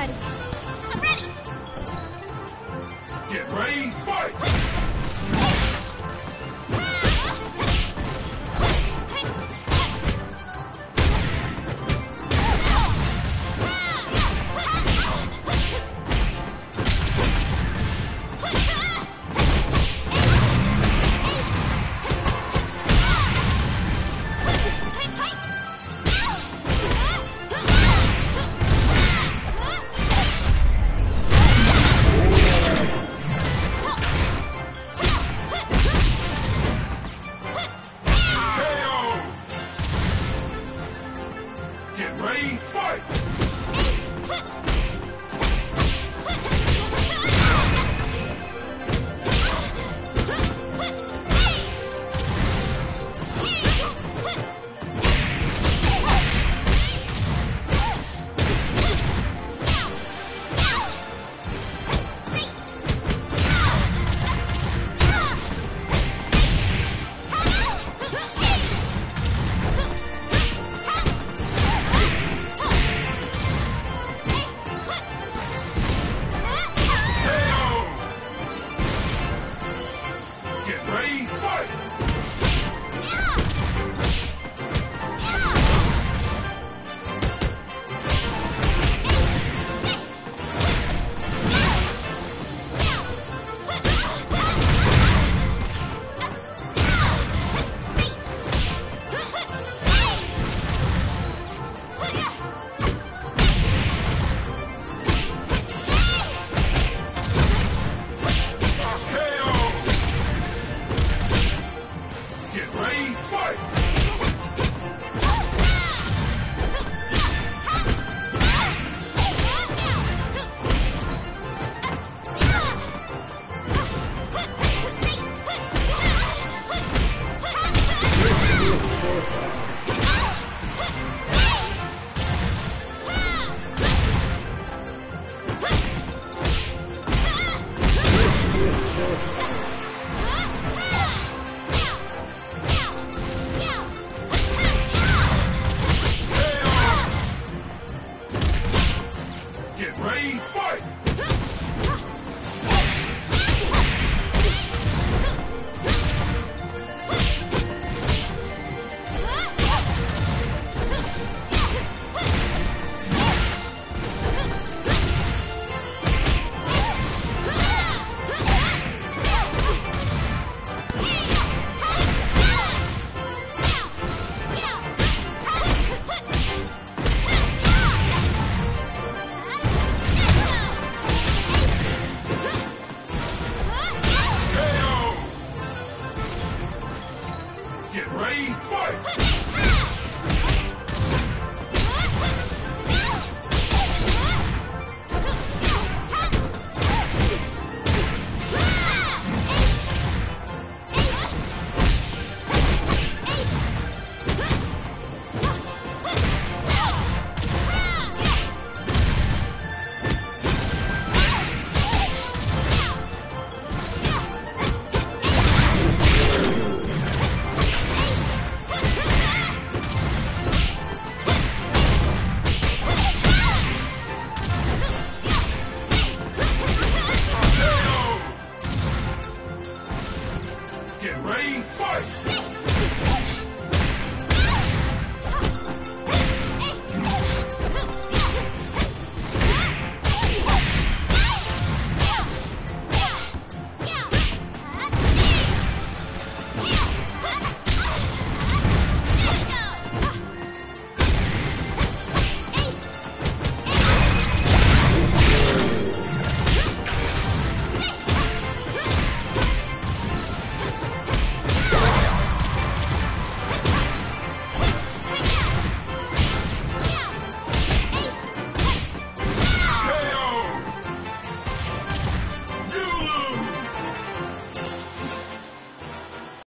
ready. I'm ready. Get ready, Get ready, fight! です。